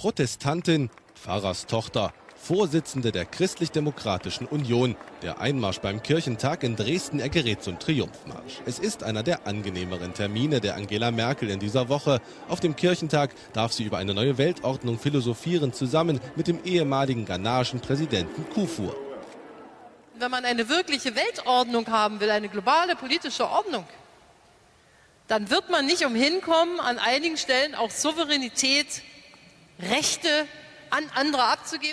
Protestantin, Pfarrerstochter, Vorsitzende der Christlich-Demokratischen Union. Der Einmarsch beim Kirchentag in Dresden, er gerät zum Triumphmarsch. Es ist einer der angenehmeren Termine der Angela Merkel in dieser Woche. Auf dem Kirchentag darf sie über eine neue Weltordnung philosophieren, zusammen mit dem ehemaligen ghanaischen Präsidenten Kufur. Wenn man eine wirkliche Weltordnung haben will, eine globale politische Ordnung, dann wird man nicht umhin kommen, an einigen Stellen auch Souveränität, Rechte an andere abzugeben.